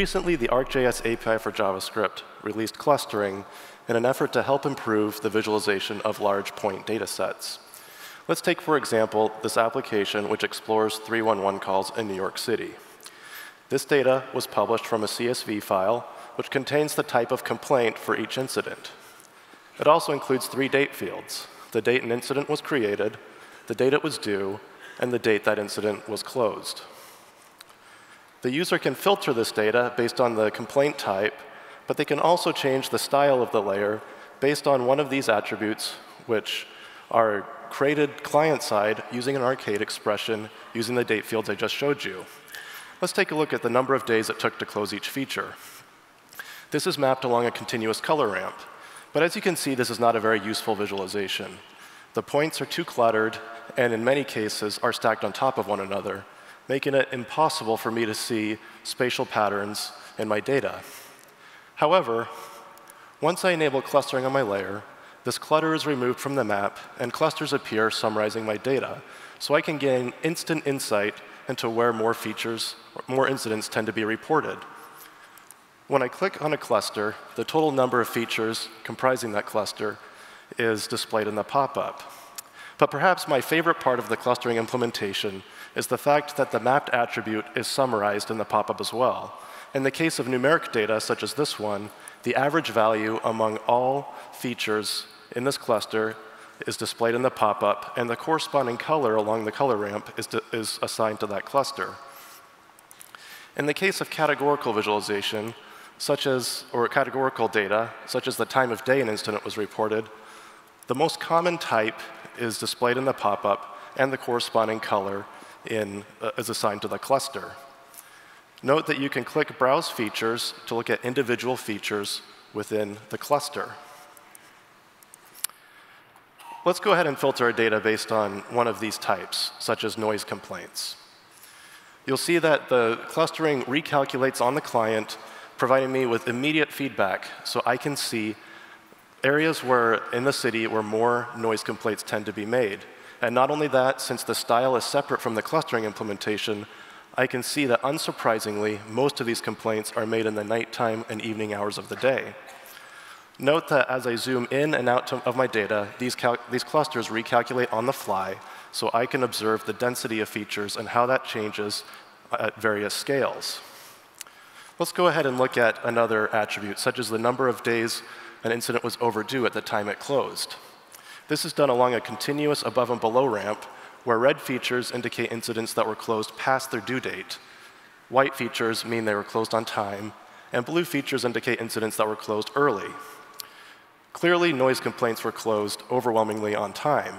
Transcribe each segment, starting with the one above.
Recently, the ArcGIS API for JavaScript released clustering in an effort to help improve the visualization of large point data sets. Let's take, for example, this application which explores 311 calls in New York City. This data was published from a CSV file which contains the type of complaint for each incident. It also includes three date fields, the date an incident was created, the date it was due, and the date that incident was closed. The user can filter this data based on the complaint type, but they can also change the style of the layer based on one of these attributes, which are created client-side using an arcade expression using the date fields I just showed you. Let's take a look at the number of days it took to close each feature. This is mapped along a continuous color ramp. But as you can see, this is not a very useful visualization. The points are too cluttered, and in many cases are stacked on top of one another, making it impossible for me to see spatial patterns in my data. However, once I enable clustering on my layer, this clutter is removed from the map, and clusters appear summarizing my data, so I can gain instant insight into where more features, more incidents tend to be reported. When I click on a cluster, the total number of features comprising that cluster is displayed in the pop-up. But perhaps my favorite part of the clustering implementation is the fact that the mapped attribute is summarized in the pop-up as well. In the case of numeric data, such as this one, the average value among all features in this cluster is displayed in the pop-up, and the corresponding color along the color ramp is, is assigned to that cluster. In the case of categorical visualization, such as, or categorical data, such as the time of day an incident was reported, the most common type is displayed in the pop-up, and the corresponding color in, uh, is assigned to the cluster. Note that you can click Browse Features to look at individual features within the cluster. Let's go ahead and filter our data based on one of these types, such as noise complaints. You'll see that the clustering recalculates on the client, providing me with immediate feedback so I can see areas where in the city where more noise complaints tend to be made. And not only that, since the style is separate from the clustering implementation, I can see that unsurprisingly, most of these complaints are made in the nighttime and evening hours of the day. Note that as I zoom in and out to, of my data, these, these clusters recalculate on the fly, so I can observe the density of features and how that changes at various scales. Let's go ahead and look at another attribute, such as the number of days an incident was overdue at the time it closed. This is done along a continuous above and below ramp where red features indicate incidents that were closed past their due date. White features mean they were closed on time, and blue features indicate incidents that were closed early. Clearly, noise complaints were closed overwhelmingly on time.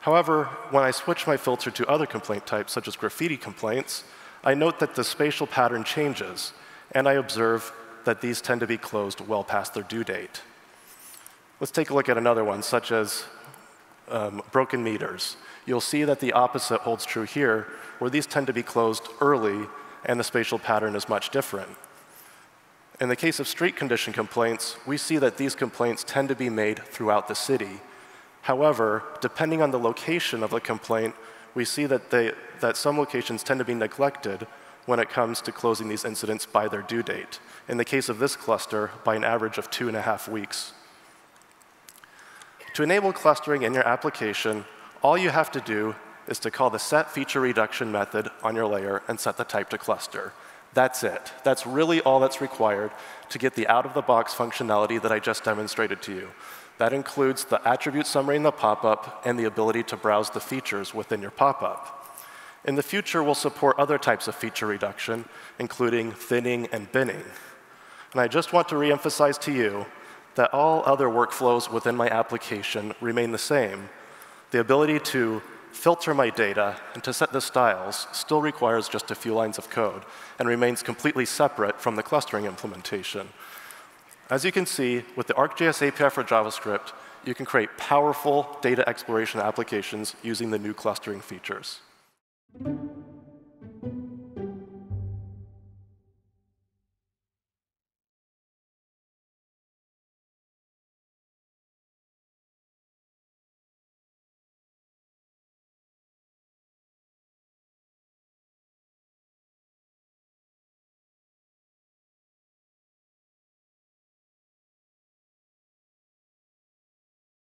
However, when I switch my filter to other complaint types, such as graffiti complaints, I note that the spatial pattern changes, and I observe that these tend to be closed well past their due date. Let's take a look at another one, such as um, broken meters. You'll see that the opposite holds true here, where these tend to be closed early and the spatial pattern is much different. In the case of street condition complaints, we see that these complaints tend to be made throughout the city. However, depending on the location of the complaint, we see that, they, that some locations tend to be neglected when it comes to closing these incidents by their due date. In the case of this cluster, by an average of two and a half weeks. To enable clustering in your application, all you have to do is to call the set feature reduction method on your layer and set the type to cluster. That's it. That's really all that's required to get the out-of-the-box functionality that I just demonstrated to you. That includes the attribute summary in the pop-up and the ability to browse the features within your pop-up. In the future, we'll support other types of feature reduction, including thinning and binning. And I just want to reemphasize to you that all other workflows within my application remain the same. The ability to filter my data and to set the styles still requires just a few lines of code and remains completely separate from the clustering implementation. As you can see, with the ArcGIS API for JavaScript, you can create powerful data exploration applications using the new clustering features. Thank you.